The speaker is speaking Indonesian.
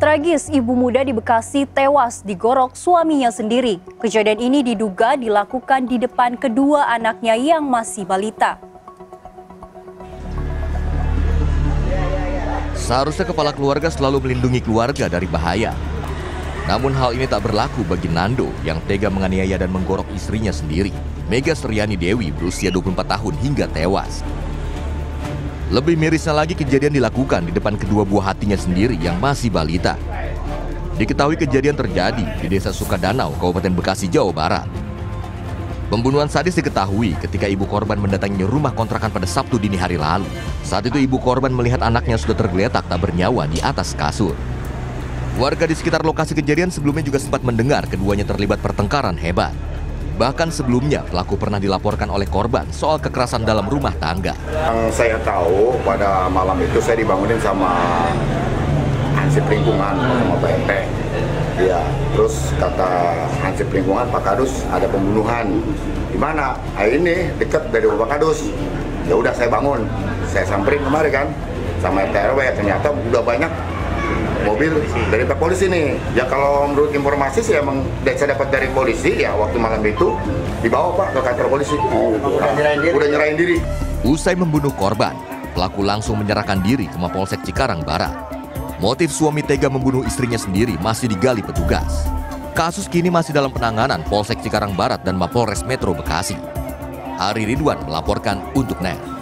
Tragis, ibu muda di Bekasi tewas digorok suaminya sendiri. Kejadian ini diduga dilakukan di depan kedua anaknya yang masih balita. Seharusnya kepala keluarga selalu melindungi keluarga dari bahaya. Namun hal ini tak berlaku bagi Nando yang tega menganiaya dan menggorok istrinya sendiri. Mega Seriani Dewi berusia 24 tahun hingga tewas. Lebih mirisnya lagi kejadian dilakukan di depan kedua buah hatinya sendiri yang masih balita. Diketahui kejadian terjadi di Desa Sukadanau, Kabupaten Bekasi, Jawa Barat. Pembunuhan sadis diketahui ketika ibu korban mendatangi rumah kontrakan pada Sabtu dini hari lalu. Saat itu ibu korban melihat anaknya sudah tergeletak tak bernyawa di atas kasur. Warga di sekitar lokasi kejadian sebelumnya juga sempat mendengar keduanya terlibat pertengkaran hebat. Bahkan sebelumnya pelaku pernah dilaporkan oleh korban soal kekerasan dalam rumah tangga. Yang saya tahu pada malam itu saya dibangunin sama Hansip Lingkungan sama PMP. Ya, terus kata Hansip Lingkungan Pak Kadus ada pembunuhan. Di mana? Ah, ini dekat dari Pak Kadus. Ya udah saya bangun, saya samperin kemarin kan sama RT ternyata udah banyak mobil dari Pak polisi nih. Ya kalau menurut informasi sih emang saya dapat dari polisi ya waktu malam itu dibawa Pak ke kantor polisi. Oh, udah, nyerahin diri. udah nyerahin diri. Usai membunuh korban, pelaku langsung menyerahkan diri ke Mapolsek Cikarang Barat. Motif suami tega membunuh istrinya sendiri masih digali petugas. Kasus kini masih dalam penanganan Polsek Cikarang Barat dan Mapolres Metro Bekasi. Hari Ridwan melaporkan untuk NET.